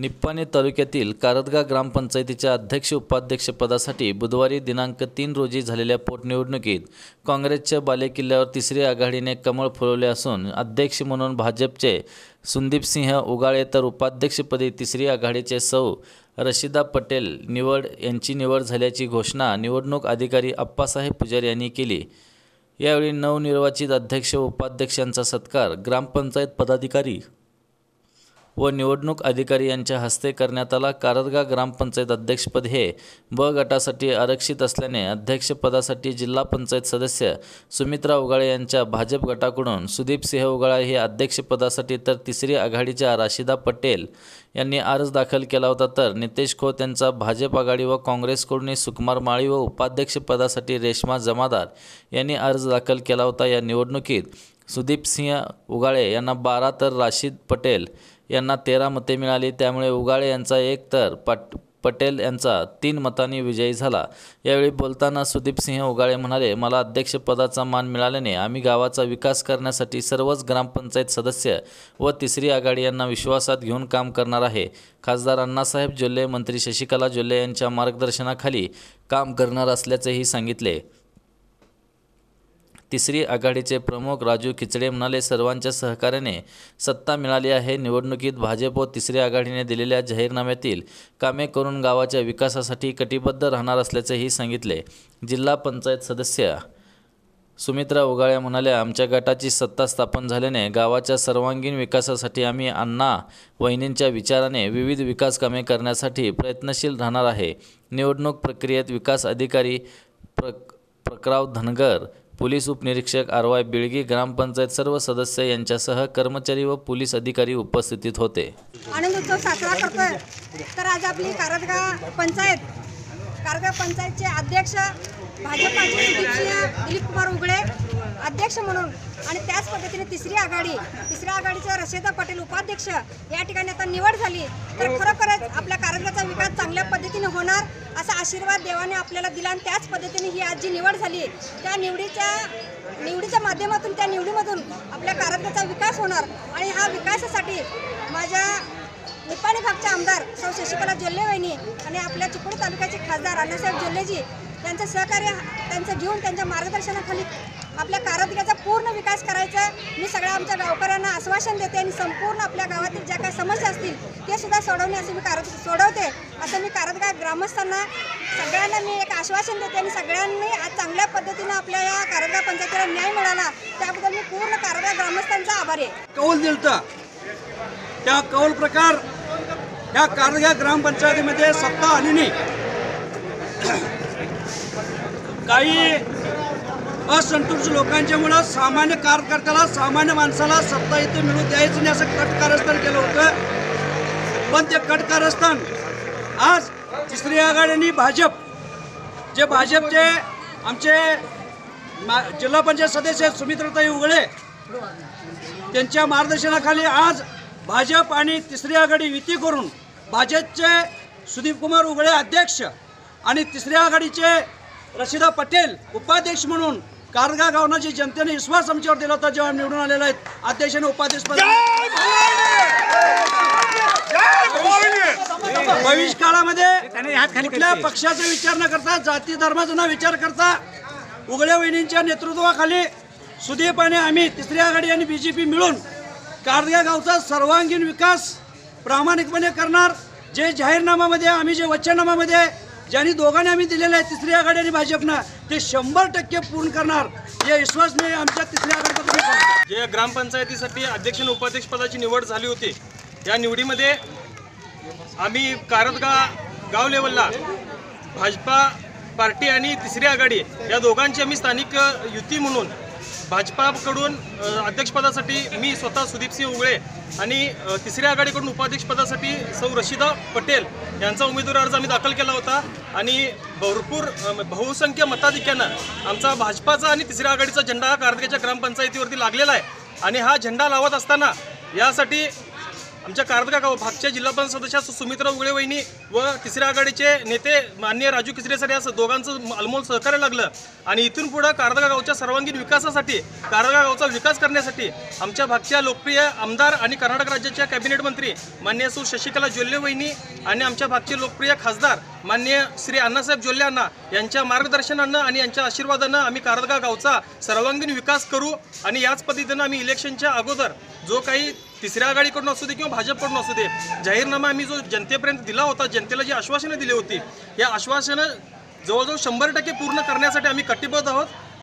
निप्पाणी तालुक्यातील कारदगा ग्रामपंचायतीच्या अध्यक्ष उपाध्यक्षपदासाठी बुधवारी दिनांक तीन रोजी झालेल्या पोटनिवडणुकीत काँग्रेसच्या बालेकिल्ल्यावर तिसरी आघाडीने कमळ फुलवले असून अध्यक्ष म्हणून भाजपचे सुंदीपसिंह उगाळे तर उपाध्यक्षपदी तिसरी आघाडीचे सौ रशिदा पटेल निवड यांची निवड झाल्याची घोषणा निवडणूक अधिकारी अप्पासाहेब पुजारी यांनी केली. यावेळी नवनिर्वाचित अध्यक्ष उपाध्यक्षांचा सत्कार ग्रामपंचायत पदाधिकारी व निवडणूक अधिकारी यांच्या हस्ते करण्यात आला. कारदगा ग्रामपंचायत अध्यक्षपद हे ब गटासाठी आरक्षित असल्याने अध्यक्षपदासाठी जिल्हा पंचायत सदस्य सुमित्रा उगाळे यांच्या भाजप गटाकडून सुदीप सिंह उगाळे हे अध्यक्षपदासाठी तर तिसरी आघाडीच्या राशिदा पटेल यांनी अर्ज दाखल केला होता. तर नितेश खोत यांचा भाजप आघाडी व काँग्रेसकडून सुकुमार माळी व उपाध्यक्षपदासाठी रेश्मा जमादार यांनी अर्ज दाखल केला होता. या निवडणुकीत सुदीप सिंह उगाळे यांना बारा तर राशीद पटेल यांना तेरा मते मिळाली. त्यामुळे उगाळे यांचा एक तर पट पटेल यांचा तीन मतांनी विजयी झाला. यावेळी बोलताना सुदीपसिंह उगाळे म्हणाले मला अध्यक्षपदाचा मान मिळाल्याने आम्ही गावाचा विकास करण्यासाठी सर्वच ग्रामपंचायत सदस्य व तिसरी आघाडी यांना विश्वासात घेऊन काम करणार आहे. खासदार अण्णासाहेब जोल्ले मंत्री शशिकला जोल्ले यांच्या मार्गदर्शनाखाली काम करणार असल्याचेही सांगितले. तिसरी आघाडीचे प्रमुख राजू खिचडे म्हणाले सर्वांच्या सहकार्याने सत्ता मिळाली आहे. निवडणुकीत भाजप व तिसरी आघाडीने दिलेल्या जाहीरनाम्यातील कामे करून गावाच्या विकासासाठी कटिबद्ध राहणार असल्याचेही सांगितले. जिल्हा पंचायत सदस्य सुमित्रा उगाळ्या म्हणाल्या आमच्या गटाची सत्ता स्थापन झाल्याने गावाच्या सर्वांगीण विकासासाठी आम्ही अण्णा वहिनींच्या विचाराने विविध विकास कामे करण्यासाठी प्रयत्नशील राहणार आहे. निवडणूक प्रक्रियेत विकास अधिकारी प्र प्रकराव धनगर पोलीस उपनिरीक्षक आर वाय बिळगी ग्रामपंचायत सर्व सदस्य यांच्यासह कर्मचारी व पोलीस अधिकारी उपस्थितीत होते. आनंद उत्सव साजरा करतोय. तर आज आपली कारदगा पंचायत कारदगा पंचायतचे अध्यक्ष भाजपाचे दिलीप कुमार उगळे अध्यक्ष म्हणून आणि त्याच पद्धतीने तिसरी आघाडी तिसऱ्या आघाडीच्या रशेदा पटेल उपाध्यक्ष या ठिकाणी आता निवड झाली. तर खरोखरच आपल्या कारंजाचा विकास चांगल्या पद्धतीने होणार असा आशीर्वाद देवाने आपल्याला दिला आणि त्याच पद्धतीने ही आज जी निवड झाली त्या निवडीच्या निवडीच्या माध्यमातून त्या निवडीमधून आपल्या कारंजाचा विकास होणार. आणि हा विकासासाठी माझ्या निपाणी भागच्या आमदार सौ शशिकला जोल्ले वहिनी आणि आपल्या चिपळूण तालुक्याचे खासदार अण्णासाहेब जोल्लेजी त्यांचं सहकार्य त्यांचं घेऊन त्यांच्या मार्गदर्शनाखाली आपल्या कारंजाचा पूर्ण विकास करायचा मी सगळ्या आमच्या गावकऱ्यांना आश्वासन देते आणि संपूर्ण आपल्या गावातील ज्या काही समस्या असतील ते सुद्धा सोडवण्यास मी कारद सोडवते. असं मी कारदगा ग्रामस्थांना सगळ्यांना मी एक आश्वासन देते आणि सगळ्यांनी आज चांगल्या पद्धतीनं आपल्या या कारदगा पंचायतीला न्याय मिळाला. त्याबद्दल मी पूर्ण कारदगा ग्रामस्थांचा आभारी आहे. कौल दिलता. त्या कौल प्रकार या कारग्या ग्रामपंचायतीमध्ये सत्ता आली नाही काही असंतुष्ट लोकांच्यामुळं सामान्य कार्यकर्त्याला सामान्य माणसाला सत्ता इथे मिळू द्यायचं नाही असं कटकारस्थान केलं होतं. पण ते कटकारस्थान आज तिसरी आघाडीने भाजप जे भाजपचे आमचे मा जिल्हा पंचायत सदस्य सुमित्रताई उगळे त्यांच्या मार्गदर्शनाखाली आज भाजप आणि तिसरी आघाडी युती करून भाजपचे सुदीप कुमार उगळे अध्यक्ष आणि तिसऱ्या आघाडीचे रशिदा पटेल उपाध्यक्ष म्हणून कारगा गावनाची जनतेने विश्वास आमच्यावर दिला होता जेव्हा निवडून आलेला आहेत. अध्यक्ष आणि उपाध्यक्ष पद भविष्य काळामध्ये कुठल्या पक्षाचा विचार न करता जाती धर्माचा न विचार करता उघड्या वहिनींच्या नेतृत्वाखाली सुदीप आणि आम्ही तिसरी आघाडी आणि बी जे पी मिळून कारदगा गावचा सर्वांगीण विकास प्रामाणिकपणे करणार. जे जाहीरनामामध्ये आम्ही जे वचननामामध्ये ज्यांनी दोघांनी आम्ही दिलेलं आहे तिसरी आघाडी आणि भाजपनं ते शंभर टक्के पूर्ण करणार. या विश्वास मी आमच्या तिसऱ्या आघाडीबद्दल जे ग्रामपंचायतीसाठी अध्यक्ष आणि उपाध्यक्ष पदाची निवड झाली होती या निवडीमध्ये आम्ही कारदगा गाव लेवलला भाजपा पार्टी आणि तिसरी आघाडी या दोघांची आम्ही स्थानिक युती म्हणून भाजपाकडून अध्यक्षपदासाठी मी स्वतः सुदीपसिंह उगळे आणि तिसऱ्या आघाडीकडून उपाध्यक्षपदासाठी सौ रशिदा पटेल यांचा उमेदवारी अर्ज आम्ही दाखल केला होता. आणि भरपूर बहुसंख्य मताधिक्यानं आमचा भाजपाचा आणि तिसऱ्या आघाडीचा झेंडा हा कारदगाच्या ग्रामपंचायतीवरती लागलेला आहे. आणि हा झेंडा लावत असताना यासाठी आमच्या कारदगा गाव भागच्या जिल्हा परिषद सदस्या सुमित्रा उगळे वहिनी व तिसऱ्या आघाडीचे नेते मान्य राजू किसरे सर या दोघांचं अनमोल सहकार्य लागलं. आणि इथून पुढं कारदगा गावच्या सर्वांगीण विकासासाठी कारदगा गावचा विकास करण्यासाठी आमच्या भागच्या लोकप्रिय आमदार आणि कर्नाटक राज्याच्या कॅबिनेट मंत्री मान्य सु. शशिकला जोल्ले वहिनी आणि आमच्या भागचे लोकप्रिय खासदार मान्य श्री अण्णासाहेब जोल्ले अण्णा यांच्या मार्गदर्शनानं आणि यांच्या आशीर्वादानं आम्ही कारदगा गावचा सर्वांगीण विकास करू. आणि याच पद्धतीनं आम्ही इलेक्शनच्या अगोदर जो काही तिसऱ्या आघाडीकडून असू दे किंवा भाजपकडून असू दे जाहीरनामा आम्ही जो जनतेपर्यंत दिला होता जनतेला जी आश्वासनं दिली होती या आश्वासनं जवळजवळ शंभर टक्के पूर्ण करण्यासाठी आम्ही कटिबद्ध आहोत.